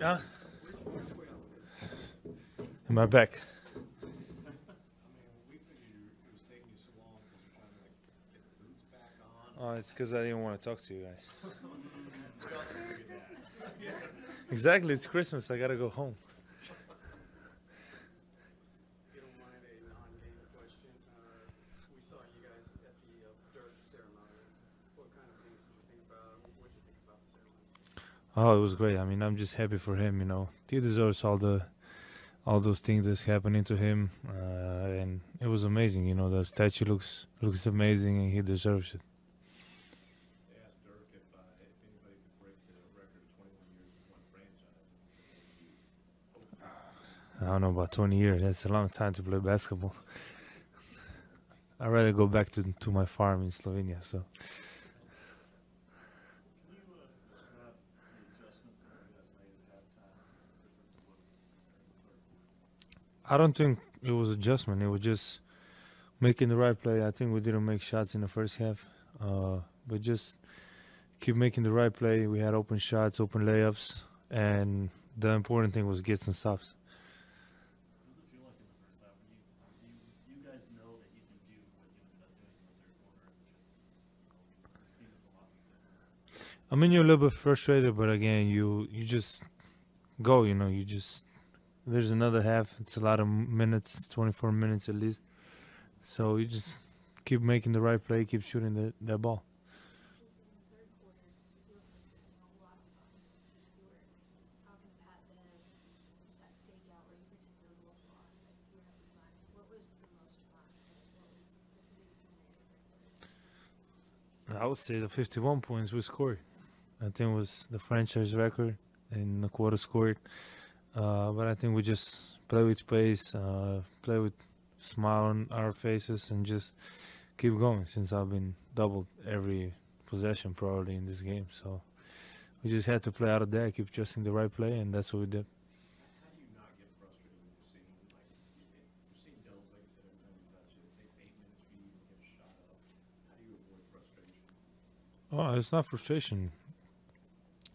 Yeah. In my back. Oh, it's because I didn't want to talk to you guys. exactly, it's Christmas. I gotta go home. If you don't mind a non-game question, uh, we saw you guys at the uh, Dirk ceremony. What kind of things did you think about? What did you think about the ceremony? Oh, it was great. I mean, I'm just happy for him. You know, he deserves all the, all those things that's happening to him, uh, and it was amazing. You know, the statue looks looks amazing, and he deserves it. They asked Dirk if, uh, if anybody could break the record of twenty-one years with one franchise. I don't know about 20 years. That's a long time to play basketball. I'd rather go back to to my farm in Slovenia. So. Can you, uh, describe the adjustment that you guys made at halftime, different to what during the third quarter? I don't think it was adjustment. It was just making the right play. I think we didn't make shots in the first half, uh, but just keep making the right play. We had open shots, open layups, and the important thing was get some stops. I mean, you're a little bit frustrated, but again, you you just go. You know, you just there's another half. It's a lot of minutes, 24 minutes at least. So you just keep making the right play, keep shooting the, that ball. I would say the 51 points we scored. I think it was the franchise record in the quarter scored. Uh, but I think we just play with pace, uh, play with smile on our faces, and just keep going. Since I've been doubled every possession probably in this game, so we just had to play out of there, keep trusting the right play, and that's what we did. To? Oh, it's not frustration.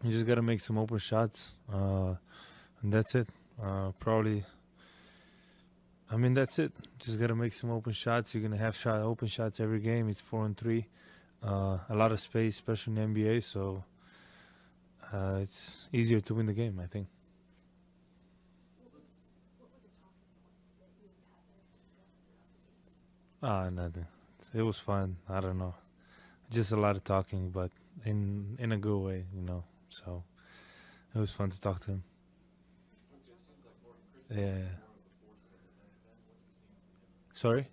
You just gotta make some open shots, uh, and that's it. Uh, probably. I mean, that's it. Just gotta make some open shots. You're gonna have shot open shots every game. It's four and three, uh, a lot of space, especially in the NBA. So uh, it's easier to win the game, I think. Ah, nothing. It was fun. I don't know just a lot of talking, but in in a good way, you know. So it was fun to talk to him. Yeah. Sorry.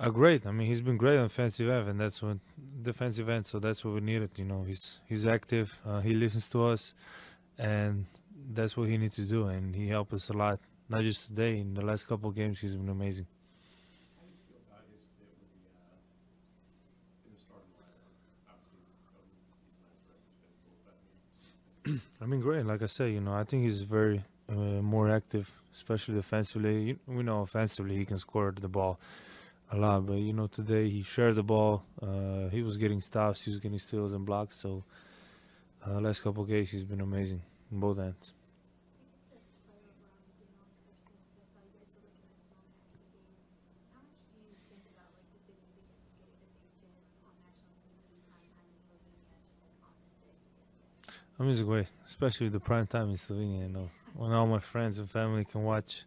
Uh, great. I mean, he's been great on offensive end, and that's what defensive end. So that's what we needed. You know, he's he's active. Uh, he listens to us, and that's what he needs to do. And he helped us a lot. Not just today. In the last couple of games, he's been amazing. How do you feel about his fit with the, uh, in the starting lineup? Obviously, Kobe, he's the last record, he's been four or five games. I mean, great. Like I say, you know, I think he's very uh, more active, especially defensively. You, we know offensively he can score the ball a lot, but you know, today he shared the ball. Uh, he was getting stops, he was getting steals and blocks. So, uh, last couple of games he's been amazing in both ends. I mean, it's great, especially the prime time in Slovenia. You know, when all my friends and family can watch.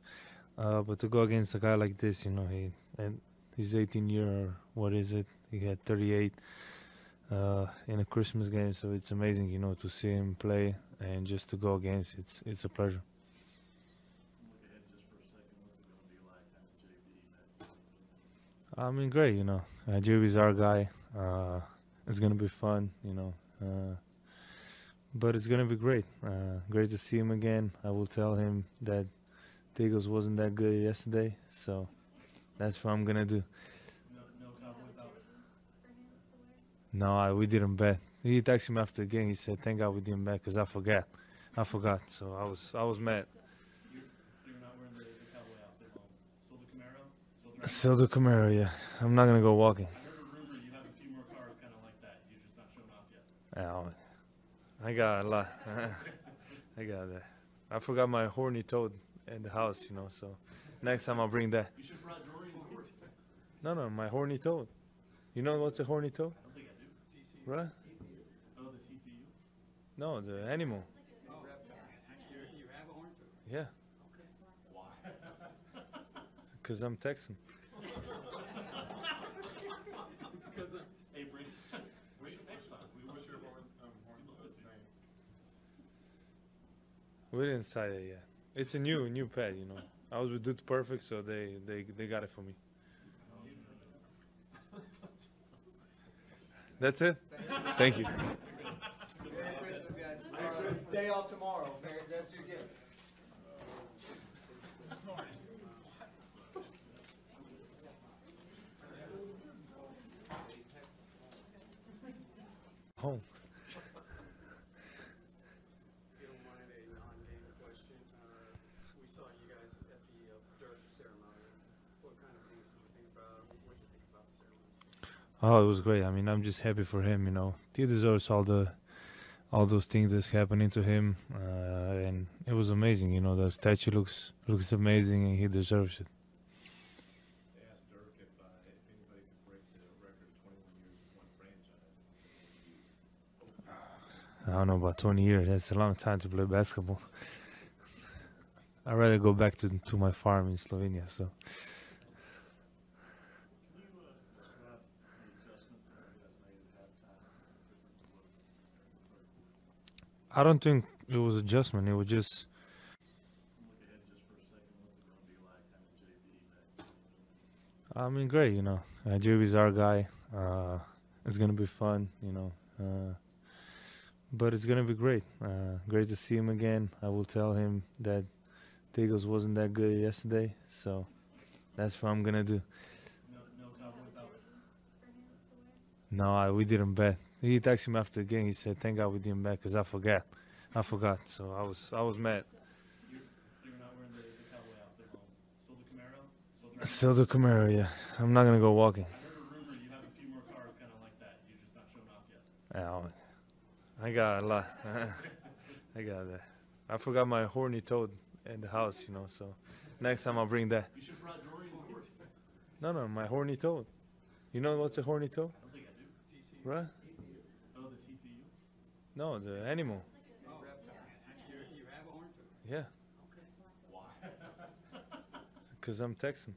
Uh, but to go against a guy like this, you know, he and he's 18 year or what is it? He had 38 uh, in a Christmas game, so it's amazing, you know, to see him play and just to go against. It's it's a pleasure. I mean, great, you know. Uh, JB's our guy. Uh, it's gonna be fun, you know. Uh, but it's gonna be great. Uh, great to see him again. I will tell him that the Eagles wasn't that good yesterday, so that's what I'm gonna do. No, no No, I, we didn't bet. He texted me after the game. He said, "Thank God we didn't bet because I forgot. I forgot. So I was I was mad." You're, so you're not wearing the, the cowboy outfit home. Still the Camaro? Still? Still the Camaro, yeah. I'm not gonna go walking. I heard a rumor you have a few more cars kind of like that. You're just not showing off Yeah, I got a lot. I got that. I forgot my horny toad in the house, you know. So next time I'll bring that. You should brought Dorian's horse. No, no, my horny toad. You know what's a horny toad, I don't think I do. TCU? right? Oh, the TCU? No, the animal. Oh, you, you have a horn too? Yeah, Why? cause I'm Texan. Because of, hey, bring, bring it next time. We What's want your to horn, um, horn toad's name? We didn't sign it yet. It's a new, new pet, you know. I was with Dude Perfect, so they, they, they got it for me. That's it. Thank you. Merry Christmas, guys. Uh, Day off tomorrow. Merry- That's your gift. Home. if you don't mind a non-game question, uh, we saw you guys at the uh, Dirk ceremony. What kind of things did you think about, what did you think about the ceremony? Oh, it was great. I mean, I'm just happy for him. You know, he deserves all the, all those things that's happening to him, uh, and it was amazing. You know, the statue looks looks amazing, and he deserves it. They asked Dirk if, uh, if anybody could break the record of twenty-one years with one franchise. I don't know about 20 years. That's a long time to play basketball. I'd rather go back to to my farm in Slovenia. So. Can you, uh, describe the adjustment that you guys made at halftime? Different to what- I don't think it was adjustment. It was just Look ahead just for a second. What's it gonna be like having JB back? I mean, great. You know, uh, JB's our guy. Uh, it's gonna be fun. You know, uh, but it's gonna be great. Uh, great to see him again. I will tell him that the Eagles wasn't that good yesterday, so that's what I'm gonna do. No, no. No, I, we didn't bet. He texted me after the game. He said, "Thank God we didn't bet, cause I forgot. I forgot. So I was I was mad." You, so you're not wearing the, the cowboy outfit. Still the Camaro? Still the Camaro. Yeah, I'm not gonna go walking. I heard a rumor you have a few more cars kind of like that. You're just not showing off yet. Yeah, I got a lot. I got that. I forgot my horny toad in the house, you know. So next time I'll bring that. You should have brought Dorian's horse. No, no, my horny toad. You know what's a horny toad, I don't think I do. Right? No, the animal. Yeah, Why? cause I'm Texan.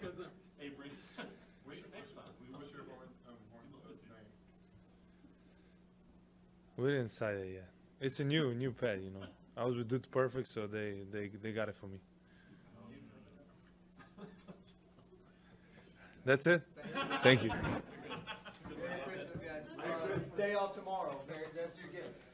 Because. We didn't decide it yet. It's a new, new pet, you know. I was with Dude Perfect, so they, they, they got it for me. That's it. Thank you. Merry Christmas, guys. Uh, Day off tomorrow. That's your gift.